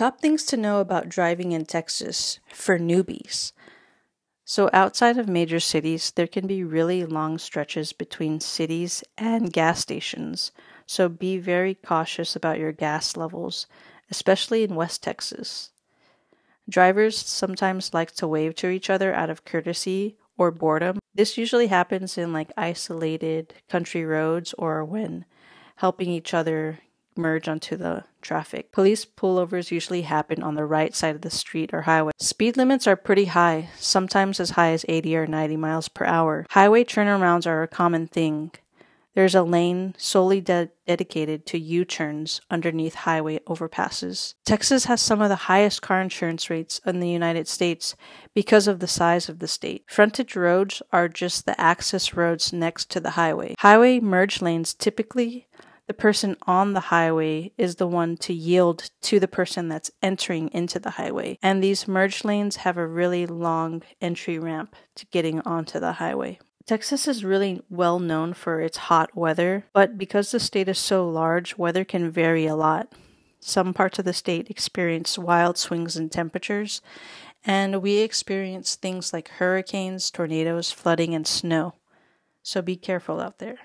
Top things to know about driving in Texas for newbies. So, outside of major cities, there can be really long stretches between cities and gas stations. So, be very cautious about your gas levels, especially in West Texas. Drivers sometimes like to wave to each other out of courtesy or boredom. This usually happens in like isolated country roads or when helping each other merge onto the traffic. Police pullovers usually happen on the right side of the street or highway. Speed limits are pretty high, sometimes as high as 80 or 90 miles per hour. Highway turnarounds are a common thing. There's a lane solely de- dedicated to U turns underneath highway overpasses. Texas has some of the highest car insurance rates in the United States because of the size of the state. Frontage roads are just the access roads next to the highway. Highway merge lanes typically the person on the highway is the one to yield to the person that's entering into the highway. And these merge lanes have a really long entry ramp to getting onto the highway. Texas is really well known for its hot weather, but because the state is so large, weather can vary a lot. Some parts of the state experience wild swings in temperatures, and we experience things like hurricanes, tornadoes, flooding, and snow. So be careful out there.